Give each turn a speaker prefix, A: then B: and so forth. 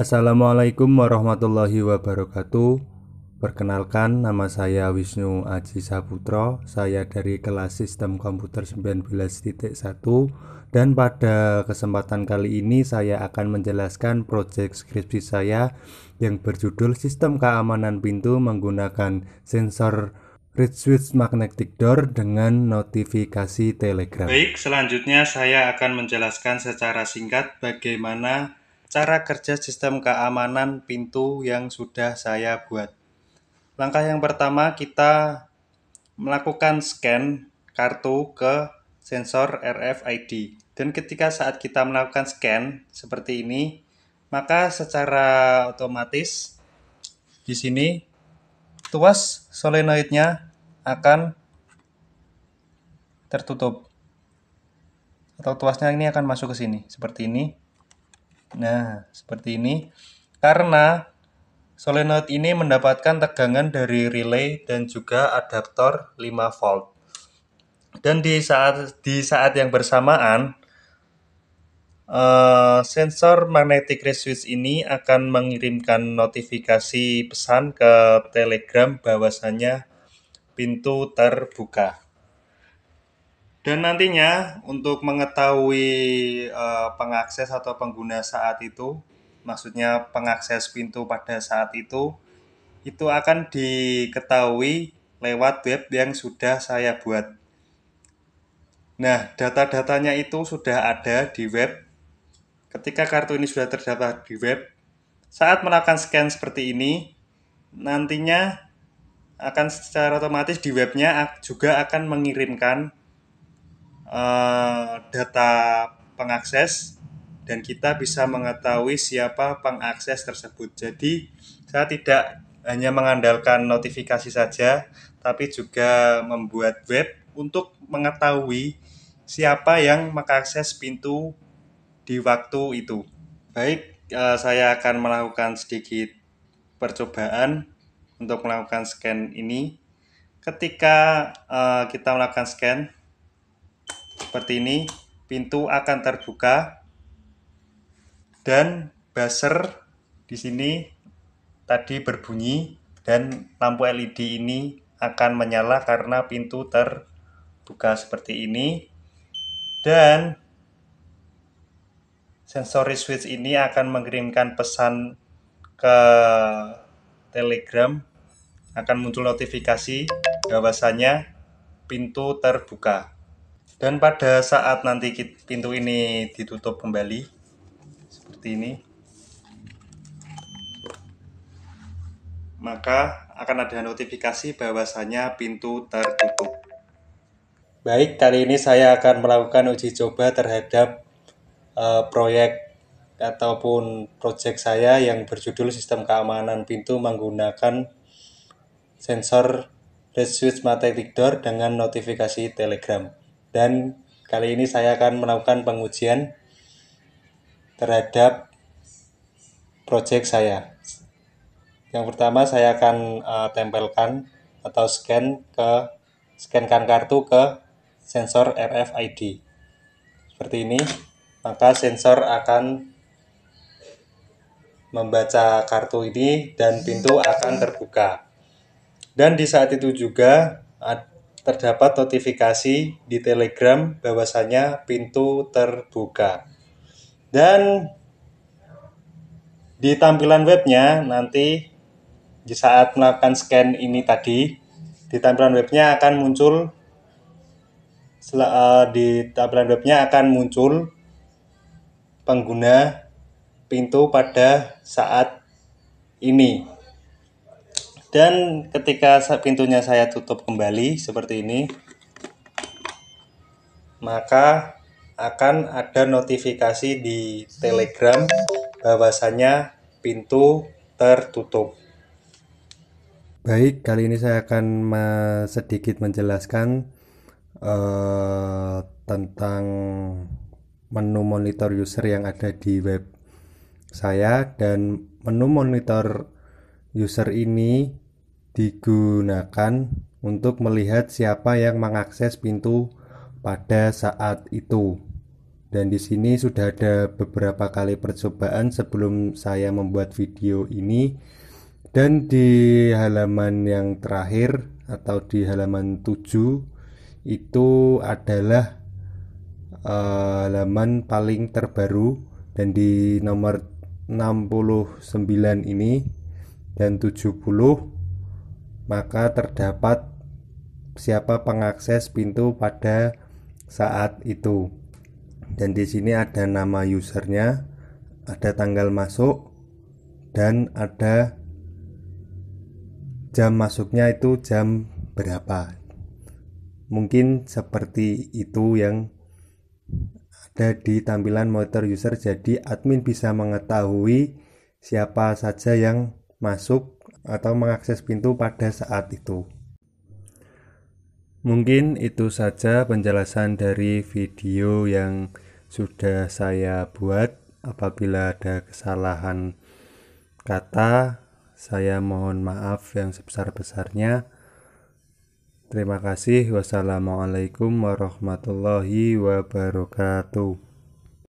A: Assalamualaikum warahmatullahi wabarakatuh. Perkenalkan, nama saya Wisnu Aji Saputro. Saya dari kelas Sistem Komputer 19.1 dan pada kesempatan kali ini saya akan menjelaskan proyek skripsi saya yang berjudul Sistem Keamanan Pintu menggunakan sensor read switch magnetic door dengan notifikasi Telegram.
B: Baik, selanjutnya saya akan menjelaskan secara singkat bagaimana cara kerja sistem keamanan pintu yang sudah saya buat. Langkah yang pertama kita melakukan scan kartu ke sensor RFID. Dan ketika saat kita melakukan scan seperti ini, maka secara otomatis di sini tuas solenoidnya akan tertutup. Atau tuasnya ini akan masuk ke sini seperti ini Nah, seperti ini. Karena solenoid ini mendapatkan tegangan dari relay dan juga adaptor 5 volt. Dan di saat di saat yang bersamaan uh, sensor magnetic switch ini akan mengirimkan notifikasi pesan ke Telegram bahwasannya pintu terbuka. Dan nantinya untuk mengetahui uh, pengakses atau pengguna saat itu, maksudnya pengakses pintu pada saat itu, itu akan diketahui lewat web yang sudah saya buat. Nah, data-datanya itu sudah ada di web. Ketika kartu ini sudah terdapat di web, saat melakukan scan seperti ini, nantinya akan secara otomatis di webnya juga akan mengirimkan uh, data pengakses dan kita bisa mengetahui siapa pengakses tersebut. Jadi saya tidak hanya mengandalkan notifikasi saja, tapi juga membuat web untuk mengetahui siapa yang mengakses pintu di waktu itu. Baik, uh, saya akan melakukan sedikit percobaan untuk melakukan scan ini. Ketika uh, kita melakukan scan, seperti ini pintu akan terbuka dan buzzer di sini tadi berbunyi dan lampu LED ini akan menyala karena pintu terbuka seperti ini dan sensori switch ini akan mengirimkan pesan ke Telegram akan muncul notifikasi bahwasanya pintu terbuka. Dan pada saat nanti pintu ini ditutup kembali seperti ini, maka akan ada notifikasi bahwasanya pintu tertutup. Baik, kali ini saya akan melakukan uji coba terhadap uh, proyek ataupun proyek saya yang berjudul Sistem Keamanan Pintu menggunakan sensor red switch magnetic door dengan notifikasi Telegram dan kali ini saya akan melakukan pengujian terhadap project saya. Yang pertama saya akan uh, tempelkan atau scan ke scankan kartu ke sensor RFID. Seperti ini, maka sensor akan membaca kartu ini dan pintu akan terbuka. Dan di saat itu juga terdapat notifikasi di Telegram bahwasanya pintu terbuka. Dan di tampilan webnya nanti di saat melakukan scan ini tadi di tampilan webnya akan muncul eh, di tampilan webnya akan muncul pengguna pintu pada saat ini dan ketika pintunya saya tutup kembali seperti ini maka akan ada notifikasi di Telegram bahwasanya pintu tertutup.
A: Baik, kali ini saya akan sedikit menjelaskan uh, tentang menu monitor user yang ada di web saya dan menu monitor user ini digunakan untuk melihat siapa yang mengakses pintu pada saat itu. dan di sini sudah ada beberapa kali percobaan sebelum saya membuat video ini dan di halaman yang terakhir atau di halaman 7 itu adalah uh, halaman paling terbaru dan di nomor 69 ini dan 70 maka terdapat siapa pengakses pintu pada saat itu. Dan di sini ada nama usernya ada tanggal masuk dan ada jam masuknya itu jam berapa. Mungkin seperti itu yang ada di tampilan monitor user. Jadi admin bisa mengetahui siapa saja yang masuk atau mengakses pintu pada saat itu Mungkin itu saja penjelasan dari video yang sudah saya buat. Apabila ada kesalahan kata, saya mohon maaf yang sebesar-besarnya. Terima kasih. Wassalamualaikum warahmatullahi wabarakatuh.